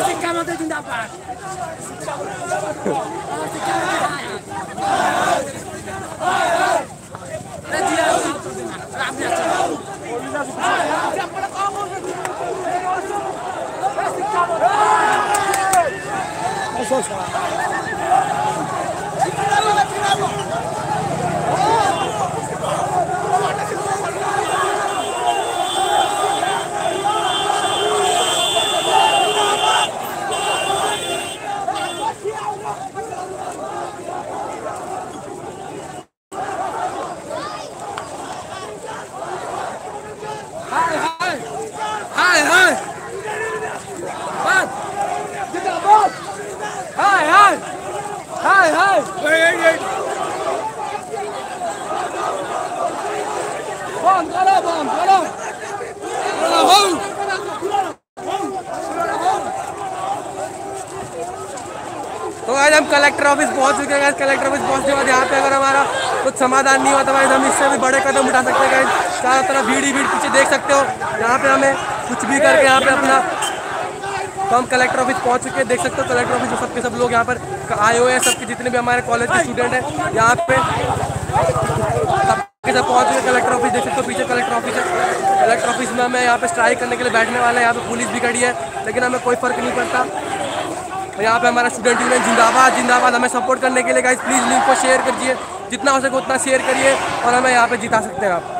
Vai ficar meu dedinho da barra. Collector office पहुँच चुके हैं कलेक्टर ऑफ़िस पहुँचने के बाद यहाँ पे अगर हमारा कुछ समाधान नहीं हुआ तो हम इससे भी बड़े कदम उठा सकते हैं। चारों तरफ़ भीड़ ही भीड़ पीछे देख सकते हो। यहाँ पे हमें कुछ भी करके यहाँ पे अपना तो हम कलेक्टर ऑफ़िस पहुँच चुके हैं, देख सकते हो कलेक्टर ऑफ़िस में सबके सब लोग यहाँ पर आए हुए हैं, सबके जितने भी हमारे कॉलेज के स्टूडेंट हैं, यहाँ पे सबके सब पहुँच चुके कलेक्टर ऑफ़िस देख सकते हो, पीछे कलेक्टर ऑफ़िस है। कलेक्टर ऑफ़िस में हमें यहाँ पे स्ट्राइक करने के लिए बैठने वाले हैं, यहाँ पे पुलिस भी खड़ी है, लेकिन हमें कोई फ़र्क नहीं पड़ता। और यहाँ पे हमारा स्टूडेंट यूनियन जिंदाबाद जिंदाबाद। हमें सपोर्ट करने के लिए गाइस प्लीज़ लिंक को शेयर करिए। जितना हो सके उतना शेयर करिए और हमें यहाँ पे जिता सकते हैं आप।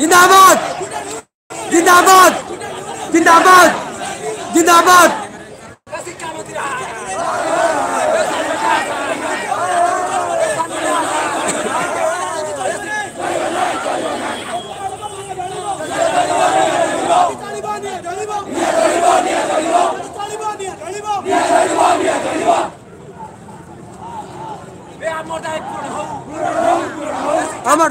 जिंदाबाद जिंदाबाद जिंदाबाद जिंदाबाद अमर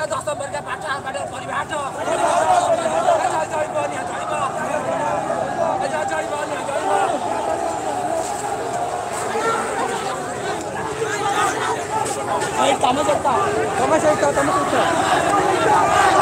तमस तमस तमस